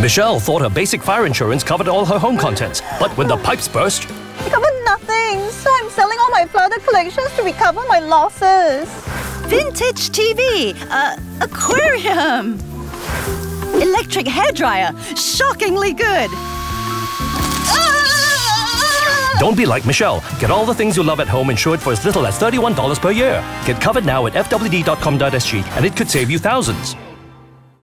Michelle thought her basic fire insurance covered all her home contents, but when the pipes burst, It covered nothing, so I'm selling all my flooded collections to recover my losses. Vintage TV, uh, aquarium, electric hairdryer, shockingly good. don't be like Michelle. Get all the things you love at home insured for as little as $31 per year. Get covered now at fwd.com.sg and it could save you thousands.